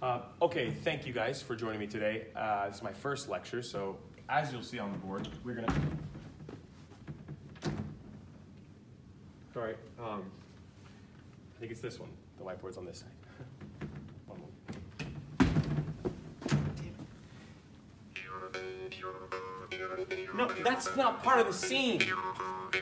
Uh, okay, thank you guys for joining me today. Uh, this is my first lecture, so as you'll see on the board, we're gonna. Sorry, um, I think it's this one. The whiteboard's on this side. One more. No, that's not part of the scene.